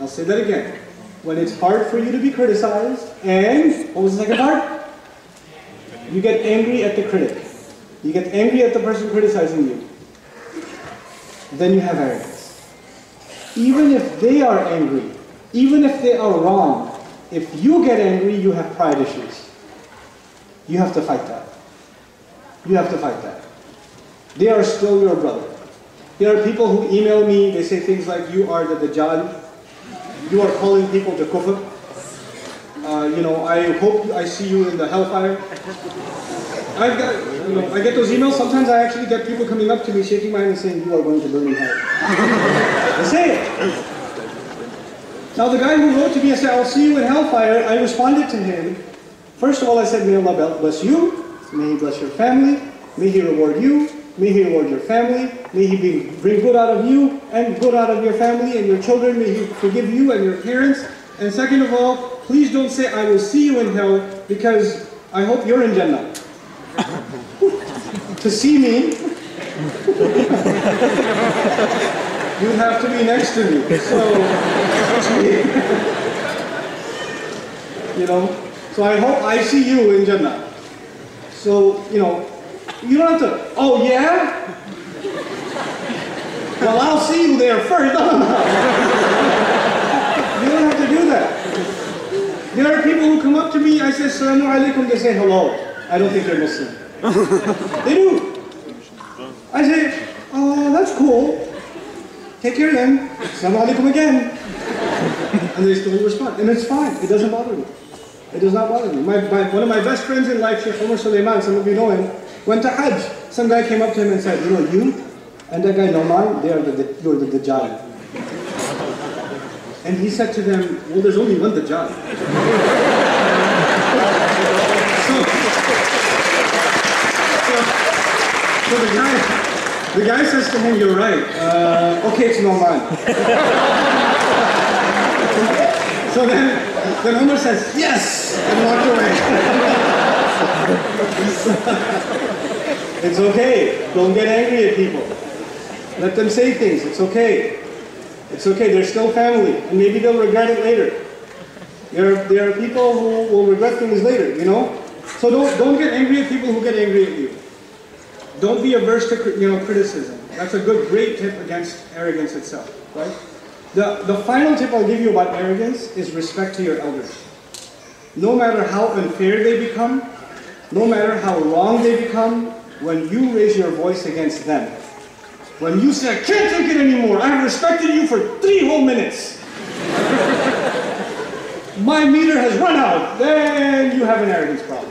I'll say that again. When it's hard for you to be criticized, and what was the second part? You get angry at the critic. You get angry at the person criticizing you. Then you have arrogance. Even if they are angry, even if they are wrong, if you get angry, you have pride issues. You have to fight that. You have to fight that. They are still your brother. There are people who email me, they say things like, you are the Dajjal, you are calling people to kufr. Uh, you know, I hope I see you in the hellfire. I've got, you know, I get those emails. Sometimes I actually get people coming up to me, shaking my hand and saying, you are going to burn in hell. I say it. Now the guy who wrote to me and said, I'll see you in hellfire, I responded to him. First of all, I said, may Allah bless you, may He bless your family, may He reward you, may He reward your family, may He be, bring good out of you and good out of your family and your children, may He forgive you and your parents. And second of all, please don't say, I will see you in hell, because I hope you're in Jannah. to see me, you have to be next to me. So, you know, so I hope I see you in Jannah. So, you know, you don't have to, oh yeah? Well, I'll see you there first. No, no, no. You don't have to do that. There are people who come up to me, I say, Assalamu alaikum, they say hello. I don't think they're Muslim. they do. I say, oh, that's cool. Take care of them. Assalamu alaikum again. And they still respond. And it's fine. It doesn't bother me. It does not bother me. My, my, one of my best friends in life, Sheikh Omar Suleiman, some of you know him, went to Hajj. Some guy came up to him and said, you know, you and that guy Nouman, they are the, you're the Dajjal. And he said to them, well, there's only one Dajjal. so, so, so the guy, the guy says to him, you're right. Uh, okay, it's Nouman. so then, then Omar says, yes, and walked away. it's okay. Don't get angry at people. Let them say things. It's okay. It's okay. They're still family, and maybe they'll regret it later. There are, there are people who will regret things later, you know? So don't, don't get angry at people who get angry at you. Don't be averse to you know, criticism. That's a good, great tip against arrogance itself, right? The, the final tip I'll give you about arrogance is respect to your elders. No matter how unfair they become, no matter how wrong they become, when you raise your voice against them, when you say, I can't take it anymore, I've respected you for three whole minutes. My meter has run out. Then you have an arrogance problem.